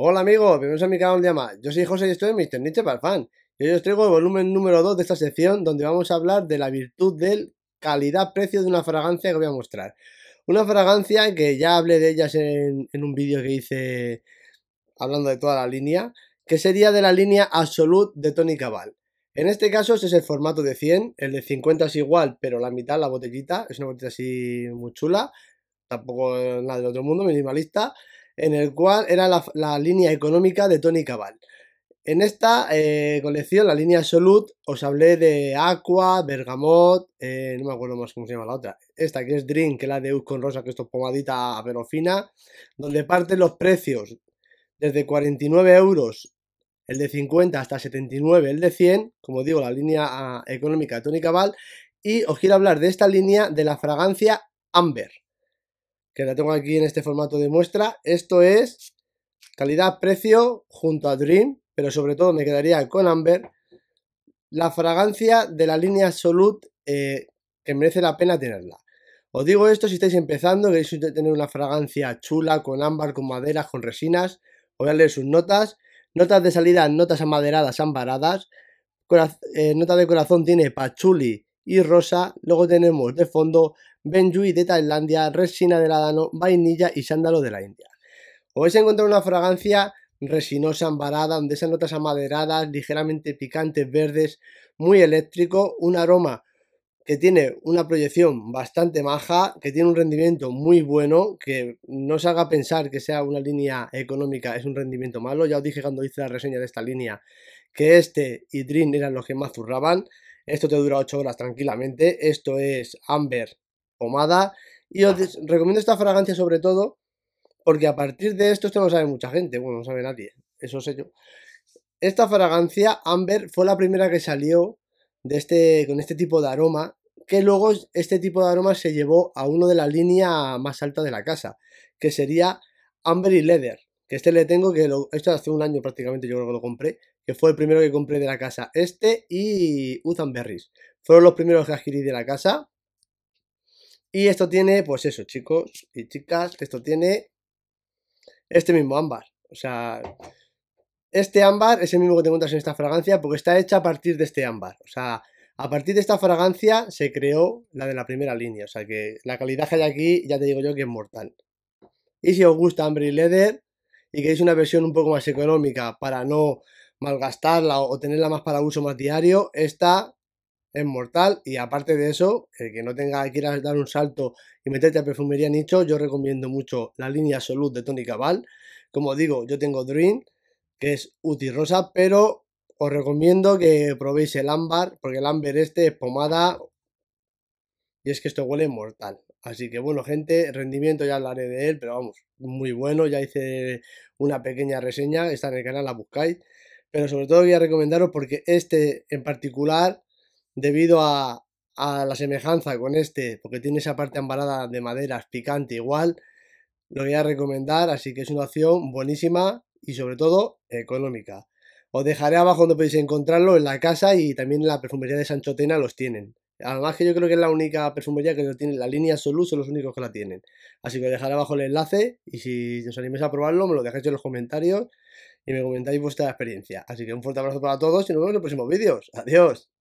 Hola amigos, bienvenidos a mi canal de más. Yo soy José y estoy en Mr. Nietzsche para fan. Y hoy os traigo el volumen número 2 de esta sección donde vamos a hablar de la virtud del calidad-precio de una fragancia que voy a mostrar. Una fragancia que ya hablé de ellas en, un vídeo que hice hablando de toda la línea, que sería de la línea Absolute de Tony Cabal. En este caso este es el formato de 100, el de 50 es igual, pero la mitad, la botellita, es una botella así muy chula, tampoco nada del otro mundo, minimalista, en el cual era la, línea económica de Tony Cabal. En esta eh, colección, la línea Absolute, os hablé de Aqua, Bergamot, eh, no me acuerdo más cómo se llama la otra. Esta que es Drink, que es la de Us con Rosa, que esto es pomadita pero fina, donde parten los precios desde 49 euros el de 50 hasta 79 el de 100, como digo, la línea ah, económica de Tony Cabal. Y os quiero hablar de esta línea de la fragancia Amber que la tengo aquí en este formato de muestra. Esto es calidad-precio junto a Dream, pero sobre todo me quedaría con Amber. La fragancia de la línea Absolute eh, que merece la pena tenerla. Os digo esto si estáis empezando, queréis tener una fragancia chula, con ámbar, con maderas, con resinas. Os voy a leer sus notas. Notas de salida, notas amaderadas, ambaradas. Eh, nota de corazón tiene pachuli y rosa. Luego tenemos de fondo Benjui de Tailandia, resina de ladano, vainilla y sándalo de la India. Os vais a encontrar una fragancia resinosa, ambarada, donde esas notas amaderadas, ligeramente picantes, verdes, muy eléctrico, un aroma que tiene una proyección bastante maja, que tiene un rendimiento muy bueno, que no os haga pensar que sea una línea económica, es un rendimiento malo. Ya os dije cuando hice la reseña de esta línea que este y Dream eran los que más zurraban. Esto te dura 8 horas tranquilamente. Esto es Amber pomada. Y os recomiendo esta fragancia sobre todo porque a partir de esto, esto no sabe mucha gente, bueno, no sabe nadie, eso sé yo. Esta fragancia, Amber, fue la primera que salió de este, con este tipo de aroma, que luego este tipo de aroma se llevó a uno de la línea más alta de la casa, que sería Amber y Leather, que este le tengo, que lo, esto hace un año prácticamente yo creo que lo compré, que fue el primero que compré de la casa, este y Uzan Berries. Fueron los primeros que adquirí de la casa, y esto tiene, pues eso, chicos y chicas, esto tiene este mismo ámbar. O sea, este ámbar es el mismo que te encuentras en esta fragancia porque está hecha a partir de este ámbar. O sea, a partir de esta fragancia se creó la de la primera línea. O sea que la calidad que hay aquí, ya te digo yo que es mortal. Y si os gusta Amber y Leather y queréis una versión un poco más económica para no malgastarla o tenerla más para uso más diario, esta es mortal y aparte de eso, el que no tenga a dar un salto y meterte a perfumería nicho, yo recomiendo mucho la línea Absolute de Tony Cabal. Como digo, yo tengo Dream, que es útil rosa, pero os recomiendo que probéis el ámbar, porque el ámbar este es pomada y es que esto huele mortal. Así que bueno, gente, rendimiento ya hablaré de él, pero vamos, muy bueno. Ya hice una pequeña reseña, está en el canal, la buscáis. Pero sobre todo voy a recomendaros porque este en particular debido a, la semejanza con este, porque tiene esa parte ambarada de maderas picante igual, lo voy a recomendar, así que es una opción buenísima y sobre todo económica. Os dejaré abajo donde podéis encontrarlo en la casa y también en la perfumería de Sancho Tena los tienen. Además que yo creo que es la única perfumería que tiene, la línea Solú son los únicos que la tienen. Así que os dejaré abajo el enlace y si os animéis a probarlo me lo dejáis en los comentarios y me comentáis vuestra experiencia. Así que un fuerte abrazo para todos y nos vemos en los próximos vídeos. Adiós.